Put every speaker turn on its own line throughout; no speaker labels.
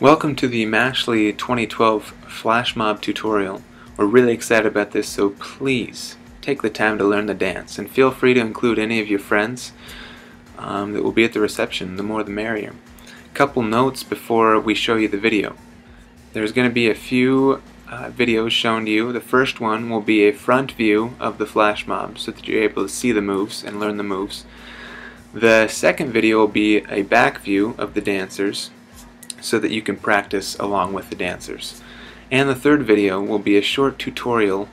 Welcome to the Mashley 2012 Flash Mob tutorial. We're really excited about this, so please take the time to learn the dance and feel free to include any of your friends um, that will be at the reception. The more the merrier. Couple notes before we show you the video. There's going to be a few uh, videos shown to you. The first one will be a front view of the flash mob so that you're able to see the moves and learn the moves. The second video will be a back view of the dancers so that you can practice along with the dancers. And the third video will be a short tutorial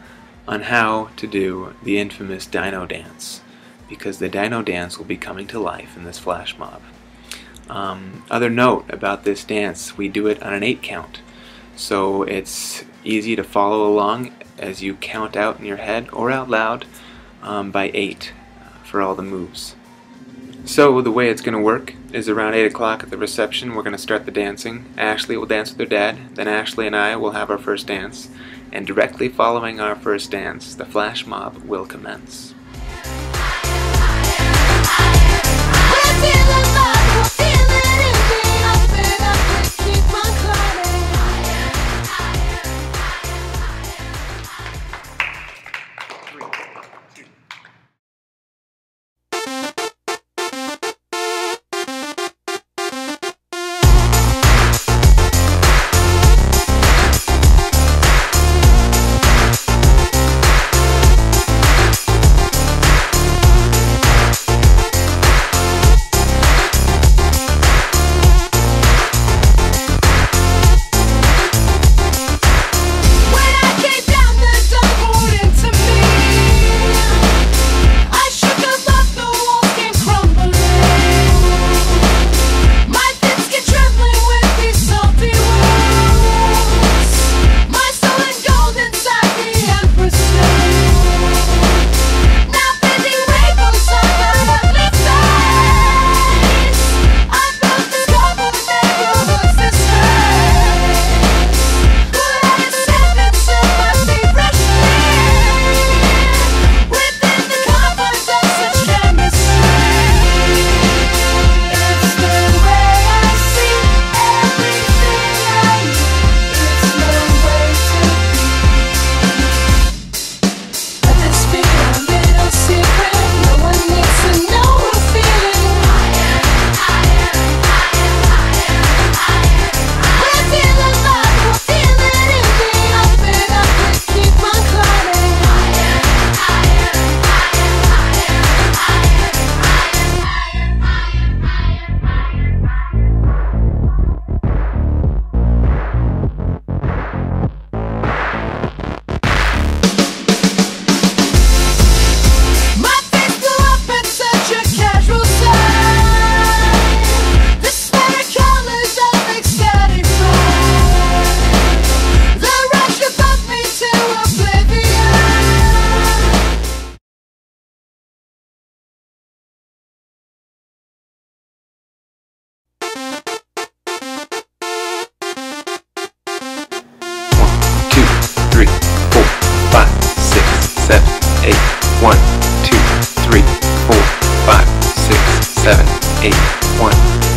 on how to do the infamous Dino Dance because the Dino Dance will be coming to life in this flash mob. Um, other note about this dance, we do it on an 8 count. So it's easy to follow along as you count out in your head or out loud um, by 8 uh, for all the moves. So the way it's going to work is around 8 o'clock at the reception we're going to start the dancing. Ashley will dance with her dad, then Ashley and I will have our first dance, and directly following our first dance, the flash mob will commence.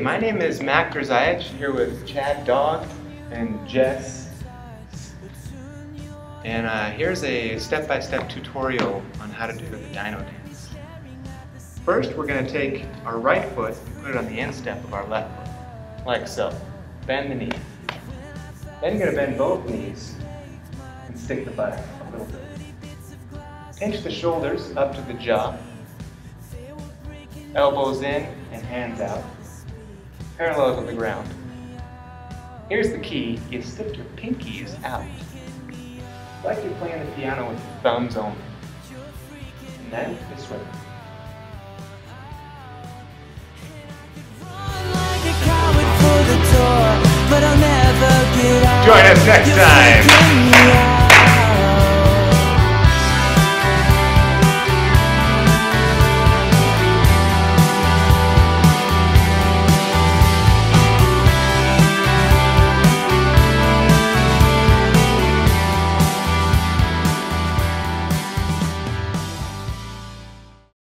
my
name is Mack Drzayich, here with Chad Dog and Jess. And uh, here's a step-by-step tutorial on how to do the dino dance. First, we're going to take our right foot and put it on the instep of our left foot, like so. Bend the knee. Then you're going to bend both knees and stick the butt a little bit. Pinch the shoulders up to the jaw. Elbows in and hands out parallel to the ground. Here's the key, you stick your pinkies out. Like you're playing the piano with your thumbs only. And then this way.
Like a coward for the door, but I'll never get out.
Join us next
You'll
time.
take